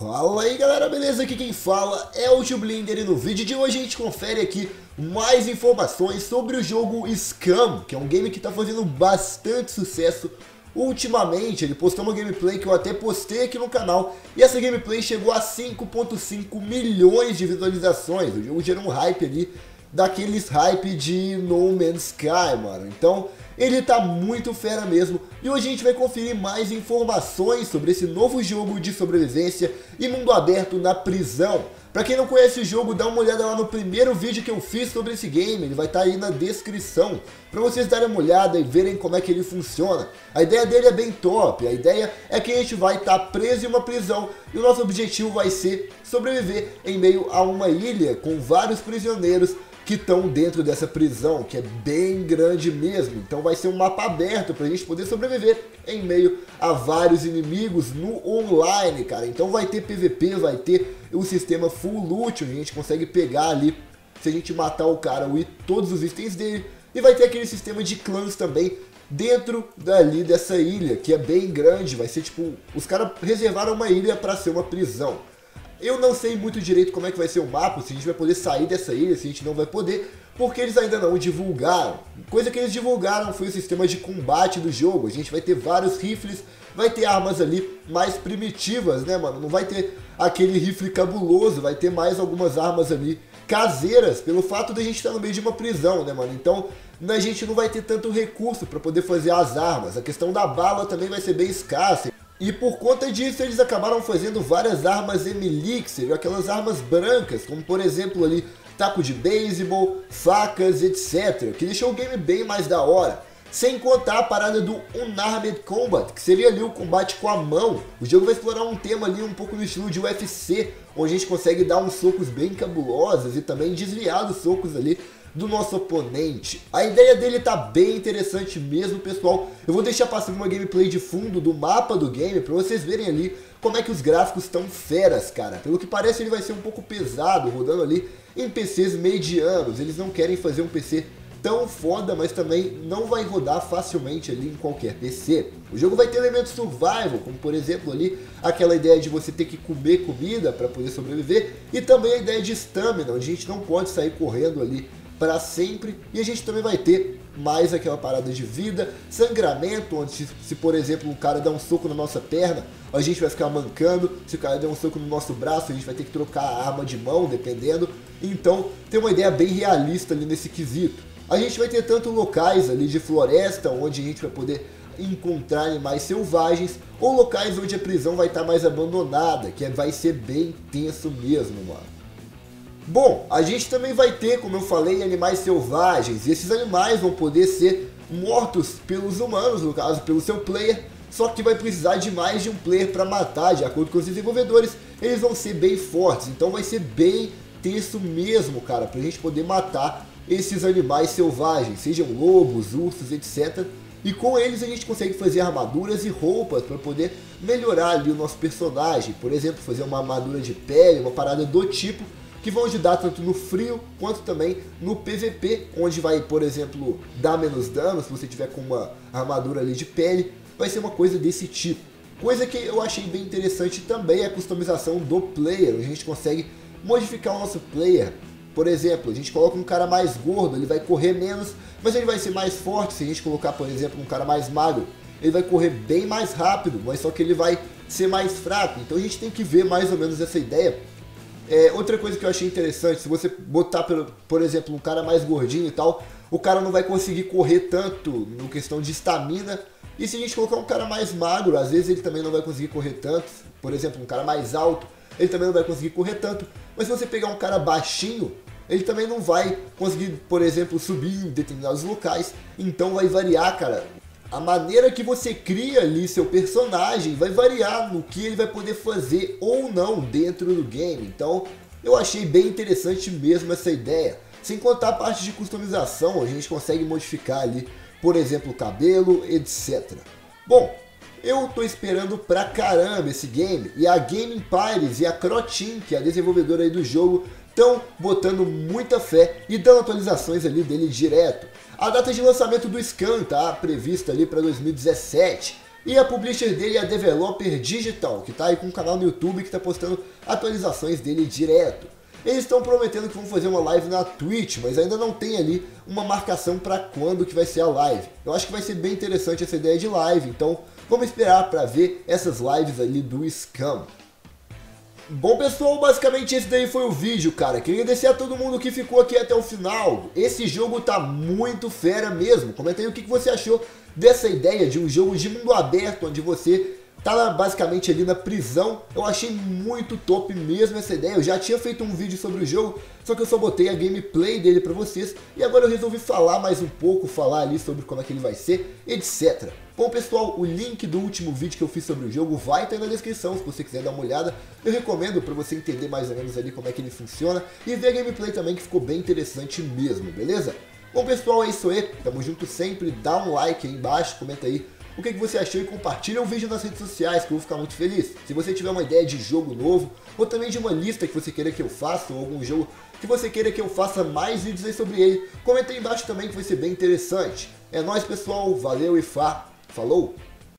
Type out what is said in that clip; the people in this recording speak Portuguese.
Fala aí galera, beleza? Aqui quem fala é o Tio Blinder e no vídeo de hoje a gente confere aqui mais informações sobre o jogo Scam, que é um game que está fazendo bastante sucesso ultimamente. Ele postou uma gameplay que eu até postei aqui no canal e essa gameplay chegou a 5.5 milhões de visualizações. O jogo gerou um hype ali, daqueles hype de No Man's Sky, mano. Então ele tá muito fera mesmo. E hoje a gente vai conferir mais informações sobre esse novo jogo de sobrevivência e mundo aberto na prisão. Pra quem não conhece o jogo, dá uma olhada lá no primeiro vídeo que eu fiz sobre esse game, ele vai estar tá aí na descrição, pra vocês darem uma olhada e verem como é que ele funciona. A ideia dele é bem top, a ideia é que a gente vai estar tá preso em uma prisão e o nosso objetivo vai ser sobreviver em meio a uma ilha com vários prisioneiros que estão dentro dessa prisão, que é bem grande mesmo. Então vai ser um mapa aberto para a gente poder sobreviver em meio a vários inimigos no online, cara. Então vai ter PVP, vai ter o sistema full loot, onde a gente consegue pegar ali, se a gente matar o cara, o todos os itens dele. E vai ter aquele sistema de clãs também dentro dali dessa ilha, que é bem grande. Vai ser tipo, os caras reservaram uma ilha para ser uma prisão. Eu não sei muito direito como é que vai ser o mapa, se a gente vai poder sair dessa ilha, se a gente não vai poder, porque eles ainda não divulgaram. Coisa que eles divulgaram foi o sistema de combate do jogo. A gente vai ter vários rifles, vai ter armas ali mais primitivas, né, mano? Não vai ter aquele rifle cabuloso, vai ter mais algumas armas ali caseiras, pelo fato de a gente estar no meio de uma prisão, né, mano? Então, a gente não vai ter tanto recurso para poder fazer as armas. A questão da bala também vai ser bem escassa. E por conta disso eles acabaram fazendo várias armas Emilixir, aquelas armas brancas, como por exemplo ali taco de beisebol, facas, etc. Que deixou o game bem mais da hora. Sem contar a parada do Unarmed Combat, que seria ali o combate com a mão. O jogo vai explorar um tema ali um pouco no estilo de UFC, onde a gente consegue dar uns socos bem cabulosos e também desviar dos socos ali do nosso oponente. A ideia dele tá bem interessante mesmo, pessoal. Eu vou deixar passando uma gameplay de fundo do mapa do game para vocês verem ali como é que os gráficos estão feras, cara. Pelo que parece ele vai ser um pouco pesado, rodando ali em PCs medianos. Eles não querem fazer um PC tão foda, mas também não vai rodar facilmente ali em qualquer PC. O jogo vai ter elementos survival, como por exemplo ali aquela ideia de você ter que comer comida para poder sobreviver, e também a ideia de stamina, onde a gente não pode sair correndo ali para sempre. E a gente também vai ter mais aquela parada de vida, sangramento, onde se, por exemplo o cara dá um soco na nossa perna, a gente vai ficar mancando, se o cara der um soco no nosso braço, a gente vai ter que trocar a arma de mão, dependendo. Então tem uma ideia bem realista ali nesse quesito. A gente vai ter tanto locais ali de floresta, onde a gente vai poder encontrar animais selvagens, ou locais onde a prisão vai estar mais abandonada, que vai ser bem tenso mesmo, mano. Bom, a gente também vai ter, como eu falei, animais selvagens, e esses animais vão poder ser mortos pelos humanos, no caso, pelo seu player, só que vai precisar de mais de um player para matar, de acordo com os desenvolvedores, eles vão ser bem fortes, então vai ser bem tenso mesmo, cara, pra gente poder matar esses animais selvagens, sejam lobos, ursos, etc. E com eles a gente consegue fazer armaduras e roupas para poder melhorar ali o nosso personagem, por exemplo, fazer uma armadura de pele, uma parada do tipo, que vão ajudar tanto no frio quanto também no PVP, onde vai, por exemplo, dar menos dano se você tiver com uma armadura ali de pele, vai ser uma coisa desse tipo. Coisa que eu achei bem interessante também é a customização do player, a gente consegue modificar o nosso player. Por exemplo, a gente coloca um cara mais gordo, ele vai correr menos, mas ele vai ser mais forte. Se a gente colocar, por exemplo, um cara mais magro, ele vai correr bem mais rápido, mas só que ele vai ser mais fraco. Então a gente tem que ver mais ou menos essa ideia é, outra coisa que eu achei interessante, se você botar, por, por exemplo, um cara mais gordinho e tal, o cara não vai conseguir correr tanto no questão de estamina. E se a gente colocar um cara mais magro, às vezes ele também não vai conseguir correr tanto. Por exemplo, um cara mais alto, ele também não vai conseguir correr tanto. Mas se você pegar um cara baixinho, ele também não vai conseguir, por exemplo, subir em determinados locais. Então vai variar, cara a maneira que você cria ali seu personagem vai variar no que ele vai poder fazer ou não dentro do game. Então, eu achei bem interessante mesmo essa ideia. Sem contar a parte de customização, a gente consegue modificar ali, por exemplo, o cabelo, etc. Bom, eu tô esperando pra caramba esse game e a Game Empires e a Crotin, que é a desenvolvedora aí do jogo, estão botando muita fé e dando atualizações ali dele direto. A data de lançamento do Scan tá prevista ali para 2017. E a publisher dele é a Developer Digital, que está aí com um canal no YouTube que está postando atualizações dele direto. Eles estão prometendo que vão fazer uma live na Twitch, mas ainda não tem ali uma marcação para quando que vai ser a live. Eu acho que vai ser bem interessante essa ideia de live, então vamos esperar para ver essas lives ali do Scam. Bom pessoal, basicamente esse daí foi o vídeo, cara. Queria agradecer a todo mundo que ficou aqui até o final. Esse jogo tá muito fera mesmo. Comenta aí o que você achou dessa ideia de um jogo de mundo aberto, onde você tá basicamente ali na prisão. Eu achei muito top mesmo essa ideia. Eu já tinha feito um vídeo sobre o jogo, só que eu só botei a gameplay dele pra vocês. E agora eu resolvi falar mais um pouco, falar ali sobre como é que ele vai ser, etc. Bom pessoal, o link do último vídeo que eu fiz sobre o jogo vai estar na descrição, se você quiser dar uma olhada. Eu recomendo para você entender mais ou menos ali como é que ele funciona e ver a gameplay também que ficou bem interessante mesmo, beleza? Bom pessoal, é isso aí, tamo junto sempre, dá um like aí embaixo, comenta aí o que, que você achou e compartilha o vídeo nas redes sociais que eu vou ficar muito feliz. Se você tiver uma ideia de jogo novo ou também de uma lista que você queira que eu faça ou algum jogo que você queira que eu faça mais vídeos aí sobre ele, comenta aí embaixo também que vai ser bem interessante. É nóis pessoal, valeu e fá, falou!